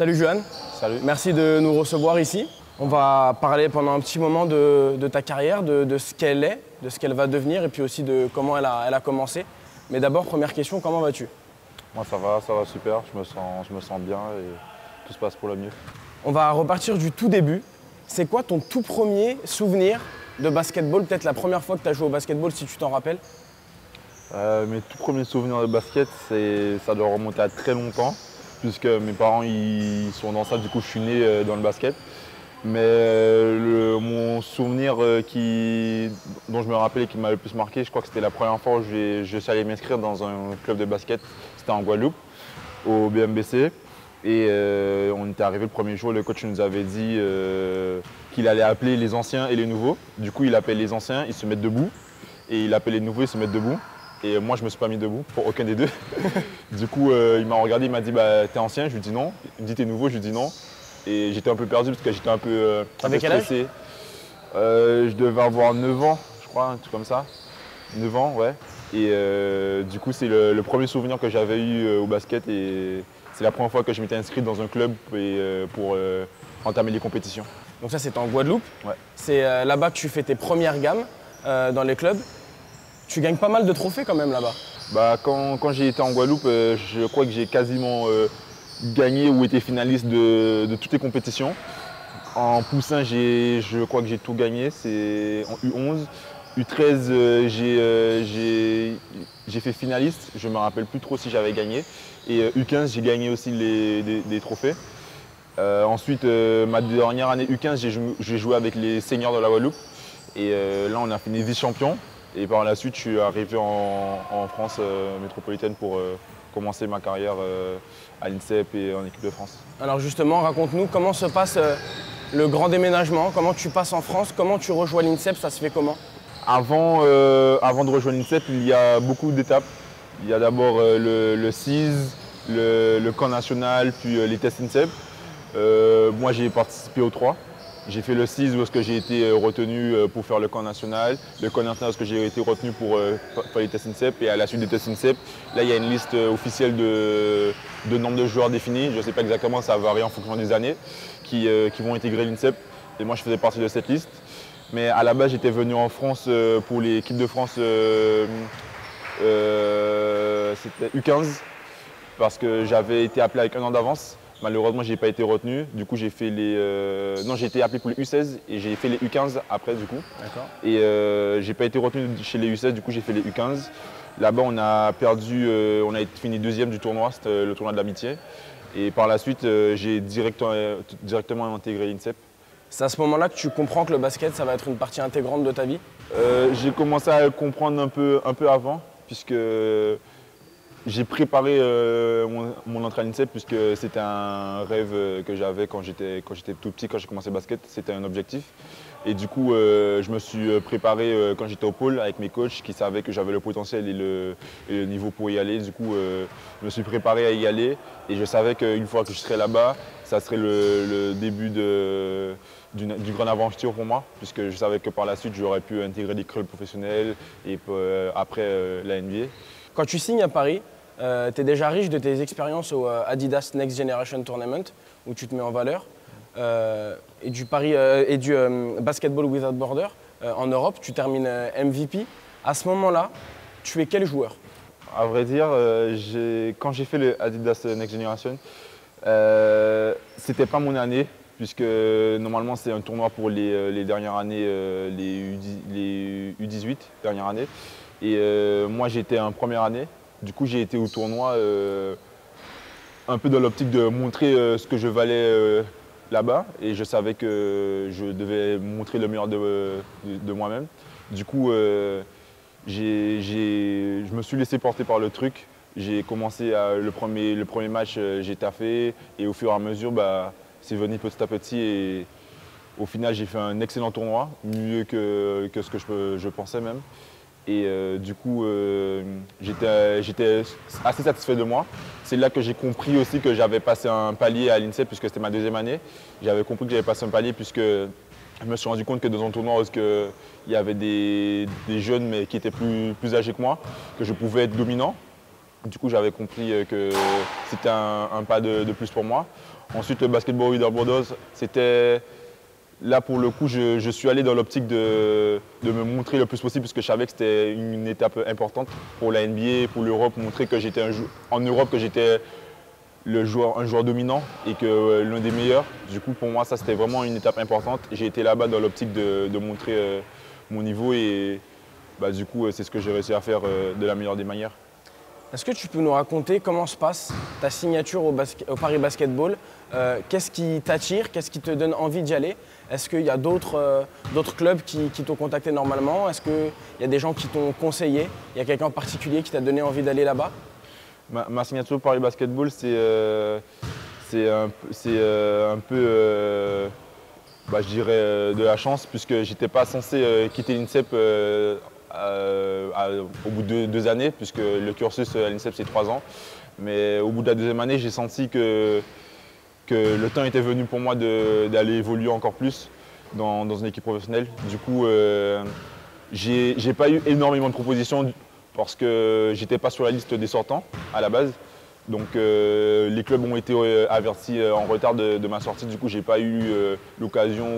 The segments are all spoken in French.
Salut Johan. Salut. Merci de nous recevoir ici. On va parler pendant un petit moment de, ta carrière, de, ce qu'elle est, de ce qu'elle va devenir et puis aussi de comment elle a, elle a commencé. Mais d'abord, première question, comment vas-tu? Moi ça va, ça va super, je me, sens, je me sens bien et tout se passe pour le mieux. On va repartir du tout début. C'est quoi ton tout premier souvenir de basketball? Peut-être la première fois que tu as joué au basketball si tu t'en rappelles euh, Mes tout premiers souvenirs de basket, ça doit remonter à très longtemps puisque mes parents ils sont dans ça, du coup je suis né euh, dans le basket. Mais euh, mon souvenir euh, qui, dont je me rappelle et qui m'a le plus marqué, je crois que c'était la première fois où je, suis allé m'inscrire dans un club de basket. C'était en Guadeloupe, au BMBC. Et on était arrivé le premier jour, le coach nous avait dit qu'il allait appeler les anciens et les nouveaux. Du coup, il appelle les anciens, ils se mettent debout. Et il appelle les nouveaux, ils se mettent debout. Et moi, je me suis pas mis debout pour aucun des deux. du coup, euh, il m'a regardé, il m'a dit bah, T'es ancien? Je lui dis non. Il me dit T'es nouveau? Je lui dis non. Et j'étais un peu perdu parce que j'étais un peu, euh, Avec quel stressé. Euh, je devais avoir 9 ans, je crois, un truc comme ça. 9 ans, ouais. Et du coup, c'est le, premier souvenir que j'avais eu au basket. Et c'est la première fois que je m'étais inscrit dans un club pour entamer les compétitions. Donc, ça, c'était en Guadeloupe. Ouais. C'est là-bas que tu fais tes premières gammes dans les clubs. Tu gagnes pas mal de trophées quand même là-bas. Bah, quand, j'ai été en Guadeloupe, euh, je crois que j'ai quasiment euh, gagné ou été finaliste de, toutes les compétitions. En poussin, je crois que j'ai tout gagné, c'est en U11. U13, euh, j'ai fait finaliste, je ne me rappelle plus trop si j'avais gagné. Et U15, j'ai gagné aussi des, trophées. ensuite, ma dernière année U15, j'ai joué avec les seniors de la Guadeloupe. Et là, on a fini vice-champion. Et par la suite, je suis arrivé en, France euh, métropolitaine pour euh, commencer ma carrière euh, à l'INSEP et en équipe de France. Alors justement, raconte-nous comment se passe le grand déménagement, comment tu passes en France, comment tu rejoins l'INSEP, ça se fait comment? Avant, avant de rejoindre l'INSEP, il y a beaucoup d'étapes. Il y a d'abord le, le, CIS, le, camp national, puis les tests INSEP. moi, j'ai participé aux trois. J'ai fait le 6 où j'ai été euh, retenu euh, pour faire le camp national, le camp national où j'ai été retenu pour euh, faire les tests INSEP et à la suite des tests INSEP, là il y a une liste officielle de, nombre de joueurs définis, je ne sais pas exactement, ça varie en fonction des années, qui, vont intégrer l'INSEP. Et moi je faisais partie de cette liste. Mais à la base j'étais venu en France pour l'équipe de France c'était U15 parce que j'avais été appelé avec un an d'avance Malheureusement, je n'ai pas été retenu. Du coup, j'ai fait les. Euh, non, j'ai été appelé pour les U16 et j'ai fait les U15 après, du coup. D'accord. Et euh, j'ai pas été retenu chez les U16, du coup, j'ai fait les U15. Là-bas, on a perdu, euh, on a fini deuxième du tournoi, c'était le tournoi de l'amitié. Et par la suite, j'ai directement, directement intégré l'INSEP. C'est à ce moment-là que tu comprends que le basket, ça va être une partie intégrante de ta vie? J'ai commencé à le comprendre un peu, un peu avant, puisque j'ai préparé euh, mon, entrée à puisque c'était un rêve euh, que j'avais quand j'étais tout petit, quand j'ai commencé le basket. C'était un objectif. Et du coup, euh, je me suis préparé quand j'étais au pôle avec mes coachs qui savaient que j'avais le potentiel et le, niveau pour y aller. Du coup, je me suis préparé à y aller et je savais qu'une fois que je serais là-bas, ça serait le, début du grand aventure pour moi, puisque je savais que par la suite, j'aurais pu intégrer des clubs professionnels et après la NBA. Quand tu signes à Paris, euh, tu es déjà riche de tes expériences au euh, Adidas Next Generation Tournament, où tu te mets en valeur, euh, et du, Paris, et du Basketball Without Border en Europe. Tu termines MVP. À ce moment-là, tu es quel joueur? À vrai dire, quand j'ai fait le Adidas Next Generation, c'était pas mon année, puisque normalement c'est un tournoi pour les, dernières années, les, les U18 dernières années. Et euh, moi, j'étais en première année. Du coup, j'ai été au tournoi euh, un peu dans l'optique de montrer euh, ce que je valais là-bas. Et je savais que je devais montrer le meilleur de, moi-même. Du coup, je me suis laissé porter par le truc. J'ai commencé le, premier, le premier match, j'ai taffé. Et au fur et à mesure, bah, c'est venu petit à petit. Et au final, j'ai fait un excellent tournoi, mieux que, ce que je pensais même. Et euh, du coup, euh, j'étais assez satisfait de moi. C'est là que j'ai compris aussi que j'avais passé un palier à l'INSEP puisque c'était ma deuxième année. J'avais compris que j'avais passé un palier puisque je me suis rendu compte que dans un tournoi il y avait des, jeunes mais qui étaient plus, plus âgés que moi, que je pouvais être dominant. Du coup, j'avais compris que c'était un, pas de, plus pour moi. Ensuite, le basketball Borders, c'était Là, pour le coup, je, suis allé dans l'optique de, me montrer le plus possible parce que je savais que c'était une étape importante pour la NBA, pour l'Europe, montrer que j'étais en Europe, que j'étais un joueur dominant et que euh, l'un des meilleurs. Du coup, pour moi, ça, c'était vraiment une étape importante. J'ai été là-bas dans l'optique de, montrer euh, mon niveau et bah, du coup, euh, c'est ce que j'ai réussi à faire de la meilleure des manières. Est-ce que tu peux nous raconter comment se passe ta signature au, Paris Basketball Qu'est-ce qui t'attire Qu'est-ce qui te donne envie d'y aller? Est-ce qu'il y a d'autres euh, clubs qui, t'ont contacté normalement? Est-ce qu'il y a des gens qui t'ont conseillé? Il y a quelqu'un en particulier qui t'a donné envie d'aller là-bas? Ma, signature au Paris Basketball, c'est euh, un, euh, peu, bah, je dirais, de la chance, puisque j'étais pas censé quitter l'INSEP au bout de deux, années, puisque le cursus à l'INSEP, c'est trois ans. Mais au bout de la deuxième année, j'ai senti que le temps était venu pour moi d'aller évoluer encore plus dans, une équipe professionnelle. Du coup, euh, j'ai pas eu énormément de propositions parce que j'étais pas sur la liste des sortants à la base. Donc euh, les clubs ont été euh, avertis en retard de, ma sortie. Du coup, j'ai pas eu l'occasion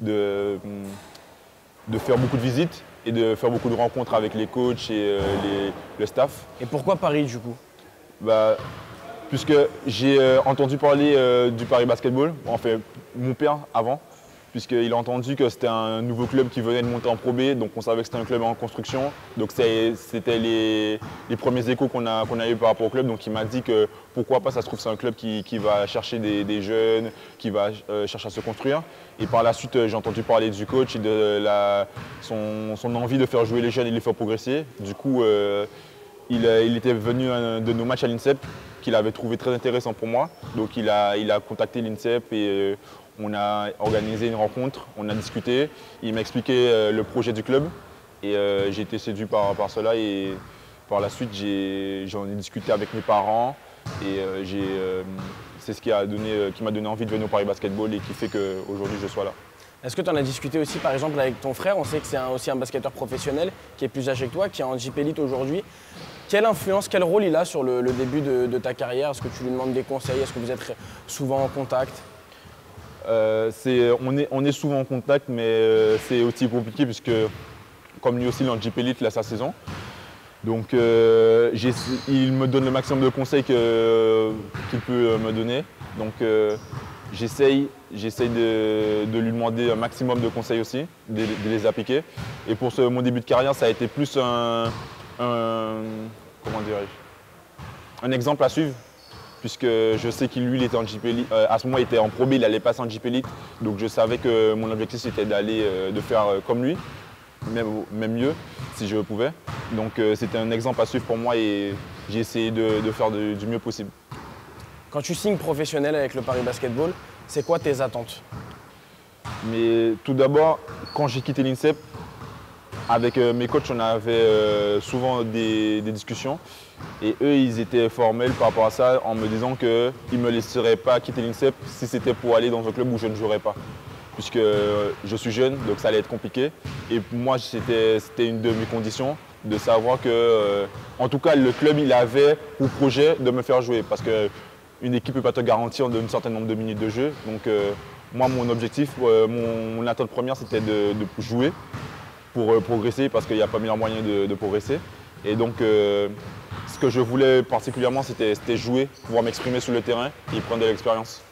de, de faire beaucoup de visites et de faire beaucoup de rencontres avec les coachs et le staff. Et pourquoi Paris du coup? Bah, puisque j'ai euh, entendu parler euh, du Paris Basketball, fait mon père avant, puisqu'il a entendu que c'était un nouveau club qui venait de monter en Pro donc on savait que c'était un club en construction. Donc c'était les, premiers échos qu'on a, eu par rapport au club, donc il m'a dit que pourquoi pas, ça se trouve c'est un club qui, va chercher des, jeunes, qui va euh, chercher à se construire. Et par la suite, j'ai entendu parler du coach et de son, envie de faire jouer les jeunes et de les faire progresser. Du coup, il, il, était venu de nos matchs à l'INSEP qu'il avait trouvé très intéressant pour moi. Donc il a, il a contacté l'INSEP et euh, on a organisé une rencontre, on a discuté. Il m'a expliqué euh, le projet du club et euh, j'ai été séduit par, cela et par la suite j'en ai, discuté avec mes parents et c'est ce qui m'a donné, donné envie de venir au Paris Basketball et qui fait qu'aujourd'hui je sois là. Est-ce que tu en as discuté aussi par exemple avec ton frère? On sait que c'est aussi un basketteur professionnel qui est plus âgé que toi, qui est en JP Elite aujourd'hui. Quelle influence, quel rôle il a sur le, début de, ta carrière? Est-ce que tu lui demandes des conseils? Est-ce que vous êtes souvent en contact? Euh, on, est, on, est, souvent en contact, mais euh, c'est aussi compliqué puisque, comme lui aussi, dans le JP Elite, il a sa saison. Donc, euh, il me donne le maximum de conseils qu'il peut me donner. Donc, j'essaye de, lui demander un maximum de conseils aussi, de, les appliquer. Et pour mon début de carrière, ça a été plus un, comment dirais-je, un exemple à suivre, puisque je sais qu'il lui, il était en JP euh, à ce moment, il était en Pro B, il allait passer en JP Elite, donc je savais que mon objectif c'était d'aller, euh, de faire euh, comme lui, même, même mieux, si je pouvais. Donc c'était un exemple à suivre pour moi et j'ai essayé de, faire du mieux possible. Quand tu signes professionnel avec le Paris Basketball, c'est quoi tes attentes? Mais tout d'abord, quand j'ai quitté l'INSEP, avec euh, mes coachs, on avait euh, souvent des, discussions et eux, ils étaient formels par rapport à ça en me disant qu'ils ne me laisseraient pas quitter l'INSEP si c'était pour aller dans un club où je ne jouerais pas. Puisque euh, je suis jeune, donc ça allait être compliqué. Et moi, c'était une de mes conditions de savoir que, en tout cas, le club, il avait pour projet de me faire jouer. Parce qu'une équipe ne peut pas te garantir un certain nombre de minutes de jeu. Donc, moi, mon objectif, mon, attente première, c'était de jouer pour euh, progresser parce qu'il n'y a pas meilleur moyen de, progresser. Et donc, euh, ce que je voulais particulièrement, c'était jouer, pouvoir m'exprimer sur le terrain et prendre de l'expérience.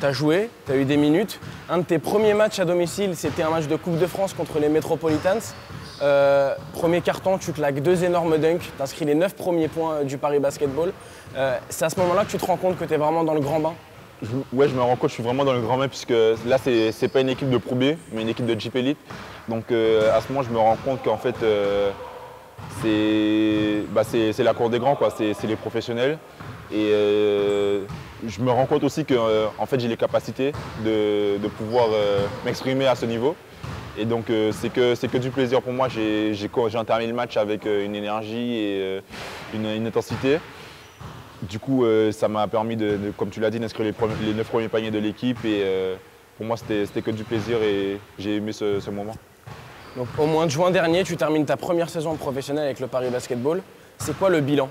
Tu as joué, tu as eu des minutes. Un de tes premiers matchs à domicile, c'était un match de Coupe de France contre les Metropolitans. Euh, premier carton, tu claques deux énormes dunks, tu inscris les neuf premiers points du Paris Basketball. c'est à ce moment-là que tu te rends compte que tu es vraiment dans le grand bain Ouais, je me rends compte que je suis vraiment dans le grand bain puisque là, c'est pas une équipe de Pro B, mais une équipe de Jeep Elite. Donc euh, à ce moment, je me rends compte qu'en fait, euh, bah, c'est la cour des grands, c'est les professionnels. Et euh, je me rends compte aussi que en fait, j'ai les capacités de, pouvoir m'exprimer à ce niveau. Et donc c'est que, que du plaisir pour moi. J'ai terminé le match avec une énergie et une, intensité. Du coup, ça m'a permis, de, comme tu l'as dit, d'inscrire les, les, neuf premiers paniers de l'équipe. Et pour moi, c'était que du plaisir et j'ai aimé ce moment. Au mois de juin dernier, tu termines ta première saison professionnelle avec le Paris Basketball. C'est quoi le bilan?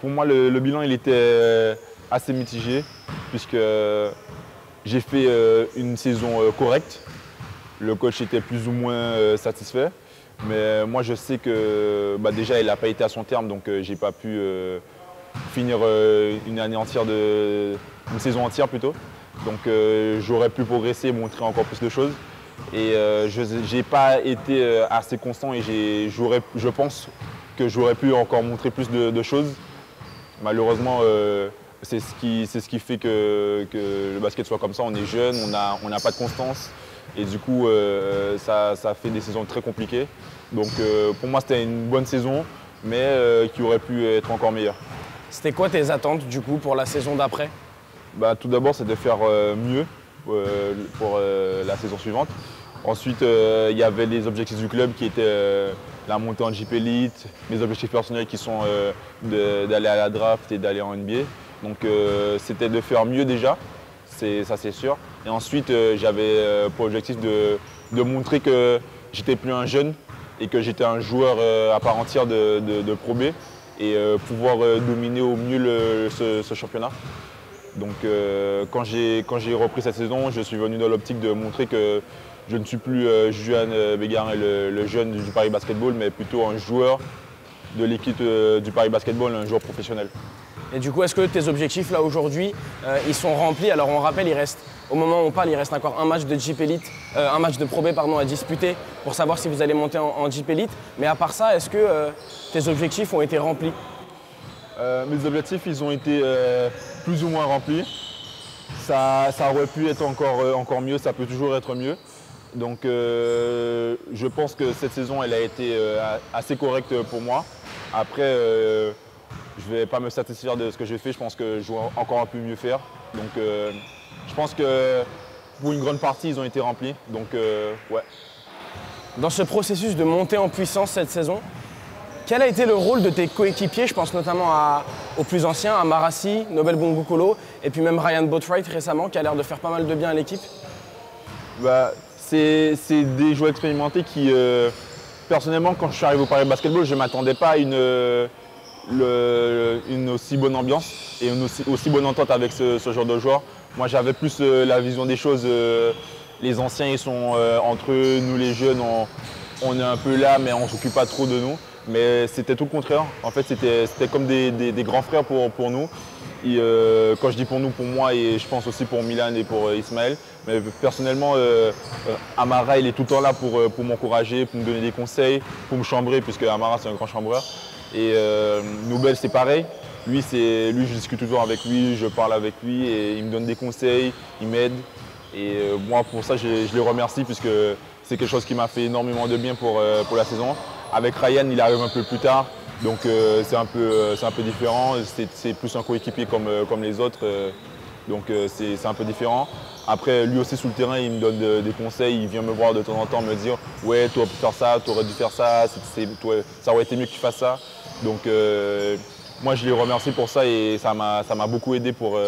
Pour moi, le, bilan il était assez mitigé, puisque j'ai fait une saison correcte. Le coach était plus ou moins satisfait. Mais moi, je sais que bah, déjà, il n'a pas été à son terme, donc je j'ai pas pu finir une année entière de, une saison entière plutôt. Donc j'aurais pu progresser et montrer encore plus de choses. Et euh, je n'ai pas été euh, assez constant et je pense que j'aurais pu encore montrer plus de, choses. Malheureusement, euh, c'est ce, qui, fait que, le basket soit comme ça. On est jeune, on n'a pas de constance. Et du coup, ça, fait des saisons très compliquées. Donc pour moi, c'était une bonne saison, mais qui aurait pu être encore meilleure. C'était quoi tes attentes du coup pour la saison d'après? Bah, Tout d'abord, c'est de faire mieux pour la saison suivante. Ensuite, euh, il y avait les objectifs du club qui étaient euh, la montée en JP Elite, mes objectifs personnels qui sont euh, d'aller à la draft et d'aller en NBA. Donc c'était de faire mieux déjà, ça c'est sûr. Et ensuite, j'avais pour objectif de, montrer que j'étais plus un jeune et que j'étais un joueur à part entière de, de, et pouvoir dominer au mieux ce, championnat. Donc quand j'ai repris cette saison, je suis venu dans l'optique de montrer que je ne suis plus euh, Juan euh, Bégarin, le, jeune du Paris Basketball, mais plutôt un joueur de l'équipe euh, du Paris Basketball, un joueur professionnel. Et du coup, est-ce que tes objectifs là aujourd'hui, ils sont remplis? Alors on rappelle, il reste, au moment où on parle, il reste encore un match de Jeep Elite, un match de Pro B pardon, à disputer pour savoir si vous allez monter en, Jeep Elite. Mais à part ça, est-ce que tes objectifs ont été remplis? Mes objectifs, ils ont été plus ou moins remplis. Ça, ça aurait pu être encore, encore mieux, ça peut toujours être mieux. Donc euh, je pense que cette saison, elle a été euh, assez correcte pour moi. Après, euh, je ne vais pas me satisfaire de ce que j'ai fait. Je pense que je vais encore un mieux faire. Donc je pense que pour une grande partie, ils ont été remplis. Donc ouais. Dans ce processus de montée en puissance cette saison, quel a été le rôle de tes coéquipiers Je pense notamment aux plus anciens, à Marassi, Nobel Bongukolo, et puis même Ryan Boatwright récemment, qui a l'air de faire pas mal de bien à l'équipe? Bah, c'est des joueurs expérimentés qui, euh, personnellement, quand je suis arrivé au Paris Basketball, je ne m'attendais pas à une, euh, une, aussi bonne ambiance et une aussi, bonne entente avec ce, genre de joueurs. Moi, j'avais plus euh, la vision des choses. les anciens, ils sont entre eux, nous les jeunes, on, est un peu là, mais on ne s'occupe pas trop de nous. Mais c'était tout le contraire. En fait, c'était comme des, grands frères pour, pour nous. Euh, quand je dis pour nous, pour moi et je pense aussi pour Milan et pour euh, Ismaël. Mais personnellement, euh, Amara, il est tout le temps là pour, pour m'encourager, pour me donner des conseils, pour me chambrer, puisque Amara, c'est un grand chambreur. Et Nobel, c'est pareil. Lui, lui, je discute toujours avec lui, je parle avec lui et il me donne des conseils, il m'aide. Et moi, pour ça, je, je les remercie, puisque c'est quelque chose qui m'a fait énormément de bien pour, pour la saison. Avec Ryan, il arrive un peu plus tard. Donc euh, c'est un, peu, euh, un peu différent, c'est plus un coéquipier comme, euh, comme les autres, donc c'est un peu différent. Après, lui aussi sous le terrain, il me donne des conseils, il vient me voir de temps en temps, me dire ouais, tu pu faire ça, tu aurais dû faire ça, ça aurait été mieux que tu fasses ça. Donc moi, je les remercie pour ça et ça m'a beaucoup aidé pour,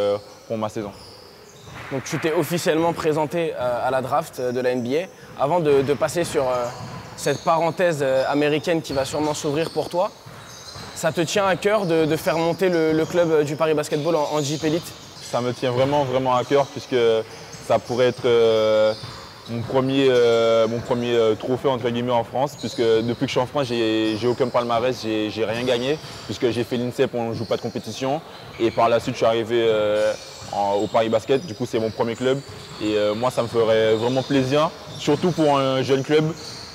pour ma saison. Donc tu t'es officiellement présenté à la draft de la NBA. Avant de, passer sur cette parenthèse américaine qui va sûrement s'ouvrir pour toi, ça te tient à cœur de, faire monter le, club du Paris Basketball en, en Jeep Elite? Ça me tient vraiment, vraiment à cœur puisque ça pourrait être euh, mon premier, euh, mon premier euh, trophée entre guillemets en France puisque depuis que je suis en France, j'ai aucun palmarès, j'ai rien gagné puisque j'ai fait l'INSEP, on ne joue pas de compétition et par la suite je suis arrivé au Paris Basket, du coup c'est mon premier club et moi ça me ferait vraiment plaisir, surtout pour un jeune club,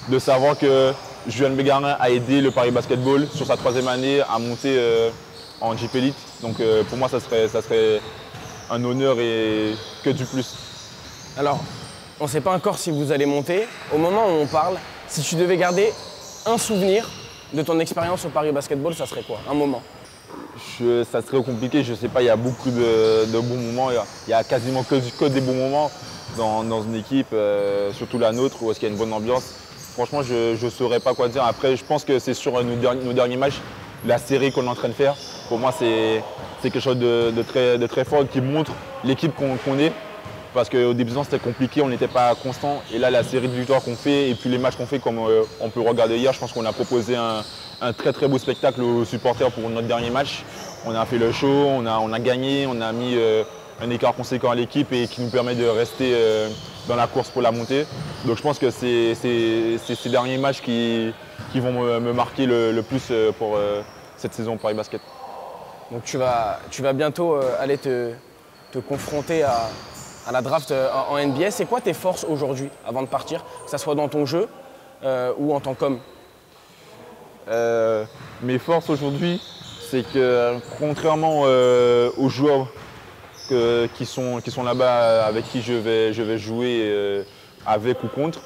de savoir que Juan Bégarin a aidé le Paris Basketball sur sa troisième année à monter euh, en Jeep Elite. Donc euh, pour moi, ça serait, ça serait un honneur et que du plus. Alors, on ne sait pas encore si vous allez monter. Au moment où on parle, si tu devais garder un souvenir de ton expérience au Paris Basketball, ça serait quoi? Un moment Ça serait compliqué, je ne sais pas, il y a beaucoup de, bons moments, il y a, quasiment que, des bons moments dans, une équipe, euh, surtout la nôtre, où est-ce qu'il y a une bonne ambiance. Franchement, je ne saurais pas quoi dire. Après, je pense que c'est sur nos derniers, matchs, la série qu'on est en train de faire. Pour moi, c'est quelque chose de, très, fort qui montre l'équipe qu'on est. Parce qu'au début c'était compliqué, on n'était pas constant. Et là, la série de victoires qu'on fait et puis les matchs qu'on fait, comme euh, on peut regarder hier, je pense qu'on a proposé un, très très beau spectacle aux supporters pour notre dernier match. on a fait le show, on a, on a gagné, on a mis un écart conséquent à l'équipe et qui nous permet de rester dans la course pour la montée. Donc je pense que c'est ces derniers matchs qui, qui vont me, marquer le, plus pour cette saison Paris Basket. Donc tu vas, tu vas bientôt aller te, te confronter à, à la draft euh, en NBA. C'est quoi tes forces aujourd'hui avant de partir, que ce soit dans ton jeu euh, ou en tant qu'homme? Euh, Mes forces aujourd'hui, c'est que contrairement aux joueurs qui sont, qui sont là-bas avec qui je vais, je vais jouer avec ou contre,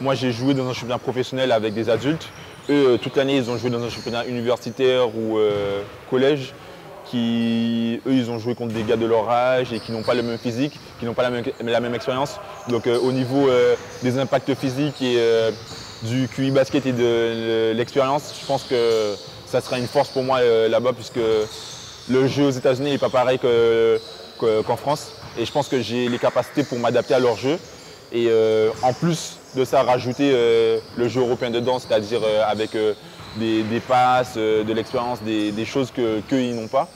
moi j'ai joué dans un championnat professionnel avec des adultes. Eux, toute l'année, ils ont joué dans un championnat universitaire ou collège qui, eux, ils ont joué contre des gars de leur âge et qui n'ont pas le même physique, qui n'ont pas la même, la même expérience. Donc euh, au niveau euh, des impacts physiques et euh, du QI basket et de l'expérience, je pense que ça sera une force pour moi là-bas puisque le jeu aux États-Unis n'est pas pareil qu'en France. Et je pense que j'ai les capacités pour m'adapter à leur jeu. Et en plus de ça, rajouter le jeu européen dedans, c'est-à-dire avec des, passes, de l'expérience, des, choses qu'ils n'ont pas.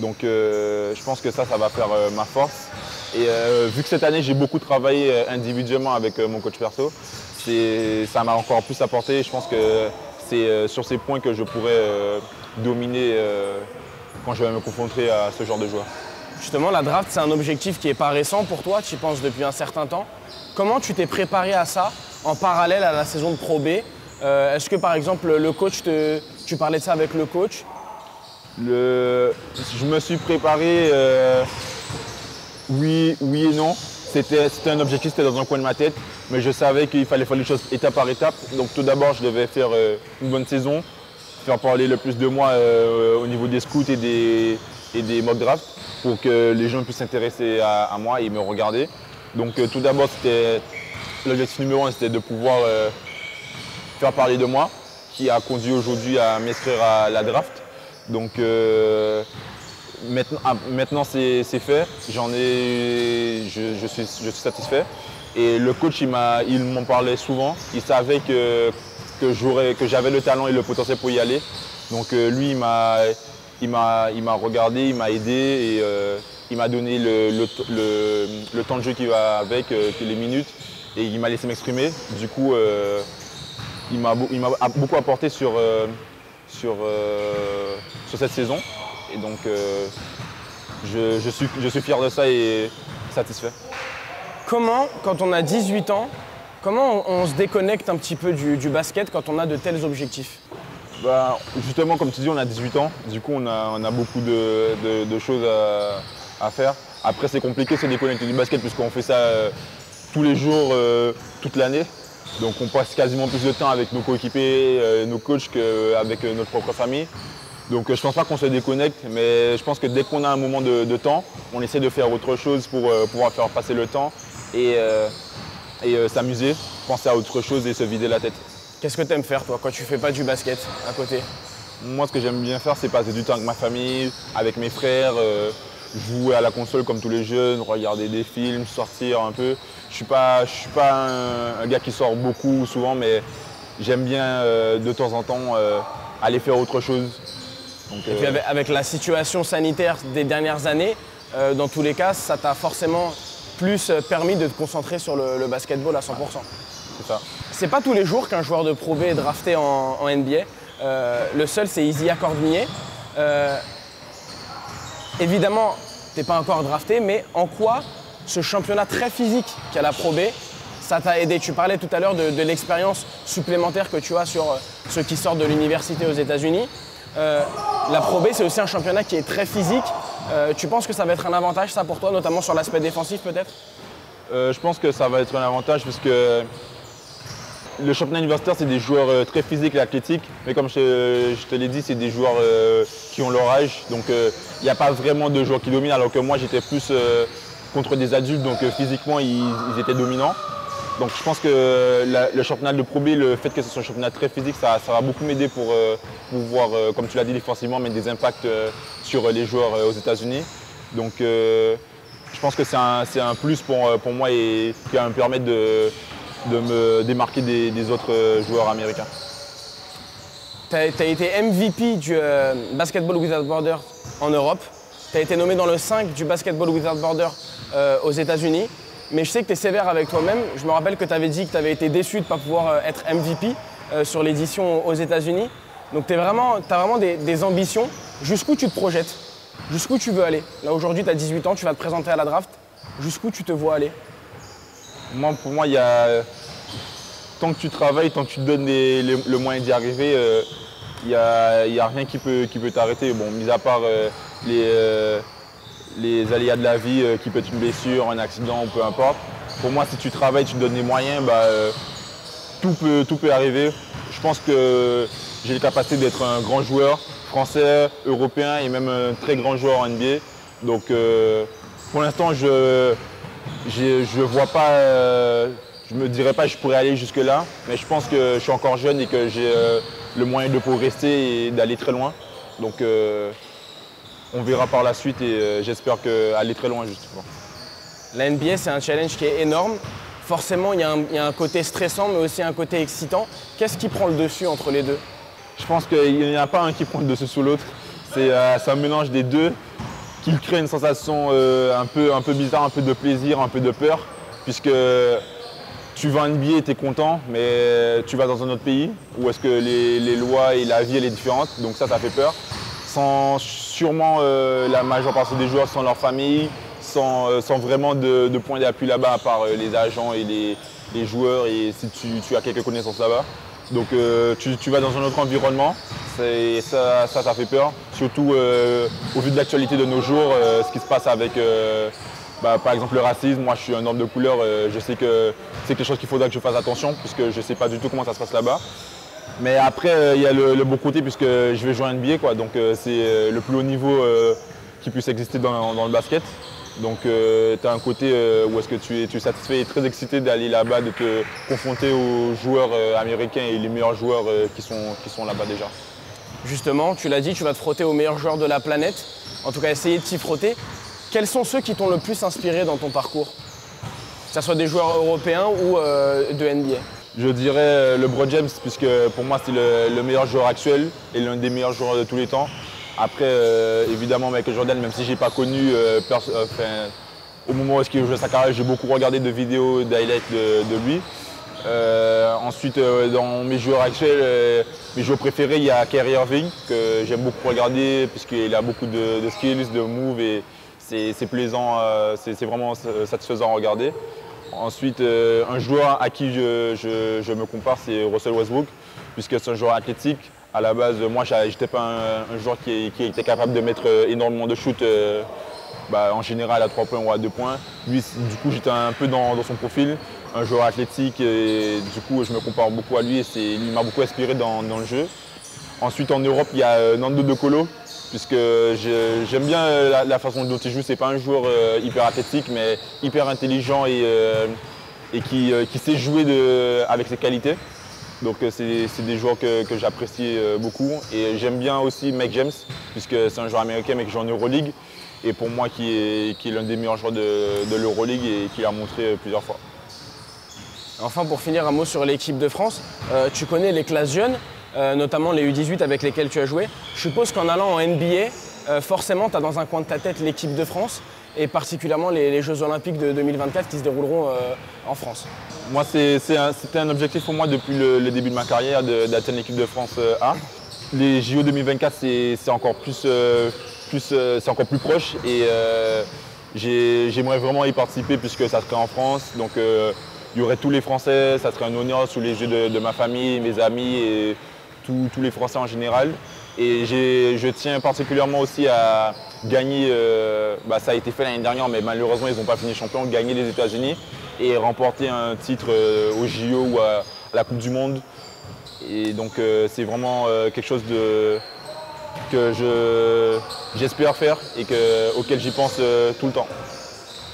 Donc euh, je pense que ça, ça va faire euh, ma force. Et euh, vu que cette année, j'ai beaucoup travaillé individuellement avec mon coach perso, ça m'a encore plus apporté. Je pense que c'est sur ces points que je pourrais dominer quand je vais me confronter à ce genre de joueur. Justement, la draft, c'est un objectif qui n'est pas récent pour toi, tu y penses depuis un certain temps. Comment tu t'es préparé à ça en parallèle à la saison de Pro B? Est-ce que par exemple le coach, tu parlais de ça avec le coach? Je me suis préparé, euh, oui, oui et non. C'était un objectif, c'était dans un coin de ma tête, mais je savais qu'il fallait faire les choses étape par étape. Donc tout d'abord, je devais faire euh, une bonne saison, faire parler le plus de moi euh, au niveau des scouts et des, et des mock drafts pour que les gens puissent s'intéresser à, moi et me regarder. Donc tout d'abord, c'était l'objectif numéro un, c'était de pouvoir faire parler de moi, qui a conduit aujourd'hui à m'inscrire à la draft. Donc euh, ah, maintenant, c'est fait, j'en ai, je, suis, satisfait. Et le coach, il m'en parlait souvent. Il savait que, que j'avais le talent et le potentiel pour y aller. Donc euh, lui, il m'a regardé, il m'a aidé et euh, il m'a donné le, temps de jeu qui va avec, les minutes, et il m'a laissé m'exprimer. Du coup, il m'a beaucoup apporté sur, sur, euh, sur cette saison. Et donc, euh, je, suis, je suis fier de ça et satisfait. Comment, quand on a 18 ans, comment on, se déconnecte un petit peu du, basket quand on a de tels objectifs? Bah, Justement, comme tu dis, on a 18 ans. Du coup, on a, beaucoup de, choses à, faire. Après, c'est compliqué de se déconnecter du basket puisqu'on fait ça euh, tous les jours, toute l'année. Donc on passe quasiment plus de temps avec nos coéquipiers, euh, nos coachs qu'avec euh, notre propre famille. Donc euh, je ne pense pas qu'on se déconnecte, mais je pense que dès qu'on a un moment de, temps, on essaie de faire autre chose pour pouvoir faire passer le temps et, s'amuser, penser à autre chose et se vider la tête. Qu'est-ce que tu aimes faire toi quand tu fais pas du basket à côté? Moi ce que j'aime bien faire c'est passer du temps avec ma famille, avec mes frères, jouer à la console comme tous les jeunes, regarder des films, sortir un peu. Je ne suis pas, je suis pas un, gars qui sort beaucoup souvent, mais j'aime bien euh, de temps en temps euh, aller faire autre chose. Et puis euh, avec, la situation sanitaire des dernières années, dans tous les cas, ça t'a forcément plus permis de te concentrer sur le, basketball à 100%. C'est ça. C'est pas tous les jours qu'un joueur de Pro B est drafté en, NBA. le seul, c'est Isia Cordinier. évidemment, tu n'es pas encore drafté, mais en quoi ce championnat très physique qu'a la Pro B, ça t'a aidé? Tu parlais tout à l'heure de, l'expérience supplémentaire que tu as sur euh, ceux qui sortent de l'université aux États-Unis. Euh, la Pro B, c'est aussi un championnat qui est très physique. Euh, tu penses que ça va être un avantage, ça, pour toi, notamment sur l'aspect défensif, peut-être? Je pense que ça va être un avantage parce que le championnat universitaire, c'est des joueurs très physiques et athlétiques. Mais comme je, te l'ai dit, c'est des joueurs qui ont leur âge. Donc, il n'y a pas vraiment de joueurs qui dominent. Alors que moi, j'étais plus contre des adultes, donc euh, physiquement ils, étaient dominants. Donc je pense que le championnat de Pro B, le fait que ce soit un championnat très physique, ça, va beaucoup m'aider pour euh, pouvoir, euh, comme tu l'as dit défensivement, mettre des impacts sur les joueurs aux États-Unis. Donc je pense que c'est un, plus pour, moi et qui va me permettre de, me démarquer des, autres joueurs américains. Tu as, été MVP du Basketball Without Borders en Europe. Tu as été nommé dans le 5 du Basketball Without Border euh, aux États-Unis. Mais je sais que tu es sévère avec toi-même. Je me rappelle que tu avais dit que tu avais été déçu de ne pas pouvoir euh, être MVP euh, sur l'édition aux États-Unis. Donc tu as vraiment des, des ambitions. Jusqu'où tu te projettes? Jusqu'où tu veux aller? Là aujourd'hui, tu as 18 ans, tu vas te présenter à la draft. Jusqu'où tu te vois aller? Moi, pour moi, il y a. Tant que tu travailles, tant que tu te donnes le moyen d'y arriver, il n'y a, rien qui peut, qui peut t'arrêter. Bon, mis à part euh, les, euh, les aléas de la vie, euh, qui peut être une blessure, un accident peu importe. Pour moi, si tu travailles, tu te donnes les moyens, bah, tout, peut, tout peut arriver. Je pense que j'ai la capacité d'être un grand joueur français, européen et même un très grand joueur en NBA. Donc pour l'instant, je ne vois pas je me dirais pas que je pourrais aller jusque là, mais je pense que je suis encore jeune et que j'ai le moyen de progresser et d'aller très loin. Donc euh, on verra par la suite et euh, j'espère aller très loin justement. La NBA c'est un challenge qui est énorme. Forcément il y, a un côté stressant mais aussi un côté excitant. Qu'est-ce qui prend le dessus entre les deux? Je pense qu'il n'y en a pas un qui prend le dessus sous l'autre. C'est euh, un mélange des deux qui crée une sensation un, peu, un peu bizarre, un peu de plaisir, un peu de peur. Puisque tu vas en NBA, tu es content, mais tu vas dans un autre pays où est-ce que les, lois et la vie elle est différente, donc ça, ça fait peur. Sans sûrement euh, la majeure partie des joueurs sans leur famille, sans, euh, vraiment de, points d'appui là-bas à part euh, les agents et les, joueurs et si tu, as quelques connaissances là-bas. Donc tu, vas dans un autre environnement, ça, ça, fait peur. Surtout au vu de l'actualité de nos jours, ce qui se passe avec bah, par exemple le racisme, moi je suis un homme de couleur, euh, je sais que c'est quelque chose qu'il faudra que je fasse attention puisque je ne sais pas du tout comment ça se passe là-bas. Mais après euh, il y a le, bon côté puisque je vais jouer un NBA donc euh, c'est le plus haut niveau qui puisse exister dans, le basket. Donc tu as un côté où est-ce que tu es, tu satisfait et très excité d'aller là-bas, de te confronter aux joueurs américains et les meilleurs joueurs qui sont, qui sont là-bas déjà. Justement, tu l'as dit, tu vas te frotter aux meilleurs joueurs de la planète, en tout cas essayer de t'y frotter. Quels sont ceux qui t'ont le plus inspiré dans ton parcours? Que ce soit des joueurs européens ou euh, de NBA Je dirais euh, LeBron James, puisque pour moi c'est le, meilleur joueur actuel et l'un des meilleurs joueurs de tous les temps. Après, euh, évidemment, Michael Jordan, même si je n'ai pas connu, au moment où il jouait sa carrière, j'ai beaucoup regardé de vidéos, d'highlights de, lui. ensuite, dans mes joueurs actuels, mes joueurs préférés, il y a Kyrie Irving, que j'aime beaucoup regarder, puisqu'il a beaucoup de, de, skills, de moves et, c'est plaisant, euh, c'est vraiment satisfaisant à regarder. Ensuite, euh, un joueur à qui je, me compare, c'est Russell Westbrook, puisque c'est un joueur athlétique. À la base, moi, je n'étais pas un, joueur qui, était capable de mettre euh, énormément de shoots, bah, en général à 3 points ou à 2 points. Lui, du coup, j'étais un peu dans, son profil, un joueur athlétique, et du coup, je me compare beaucoup à lui, et il m'a beaucoup inspiré dans, le jeu. Ensuite, en Europe, il y a Nando De Colo, puisque j'aime bien euh, la, façon dont il joue. C'est pas un joueur euh, hyper athlétique, mais hyper intelligent et, euh, qui, sait jouer avec ses qualités. Donc c'est des joueurs que, j'apprécie beaucoup. Et j'aime bien aussi Mike James, puisque c'est un joueur américain mais qui joue en Euroleague. Et pour moi, qui est, l'un des meilleurs joueurs de, de l'Euroleague et qui l'a montré plusieurs fois. Enfin, pour finir, un mot sur l'équipe de France. tu connais les classes jeunes. Euh, notamment les U18 avec lesquels tu as joué. Je suppose qu'en allant en NBA, euh, forcément, tu as dans un coin de ta tête l'équipe de France et particulièrement les, Jeux Olympiques de 2024 qui se dérouleront euh, en France. Moi, c'était un, objectif pour moi depuis le, début de ma carrière d'atteindre l'équipe de France A. Les JO 2024, c'est encore plus, plus encore plus proche et j'aimerais vraiment y participer puisque ça serait en France. Donc, il y aurait tous les Français, ça serait un honneur sous les yeux de, de ma famille, mes amis et tous les Français en général. Et je tiens particulièrement aussi à gagner, euh, bah, ça a été fait l'année dernière, mais malheureusement ils n'ont pas fini champion, gagner les États-Unis et remporter un titre euh, au JO ou à, la Coupe du Monde. Et donc euh, c'est vraiment quelque chose de, que j'espère faire et que, auquel j'y pense tout le temps.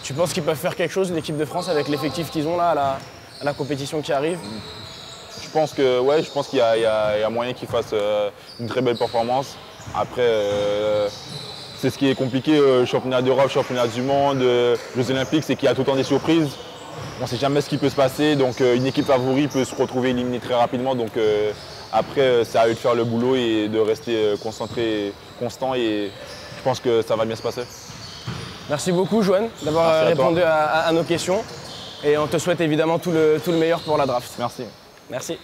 Tu penses qu'ils peuvent faire quelque chose, l'équipe de France, avec l'effectif qu'ils ont là à la compétition qui arrive? Je pense que ouais, je pense qu'il y, a moyen qu'ils fassent une très belle performance. Après, c'est ce qui est compliqué, euh, championnat d'Europe, championnat du monde, Jeux Olympiques, c'est qu'il y a tout le temps des surprises. On ne sait jamais ce qui peut se passer, donc une équipe favorite peut se retrouver éliminée très rapidement. Donc après, c'est à eux de faire le boulot et de rester concentré, constant et je pense que ça va bien se passer. Merci beaucoup, Joanne, d'avoir répondu toi. à, à- à nos questions. Et on te souhaite évidemment tout le, tout le meilleur pour la draft. Merci. Merci.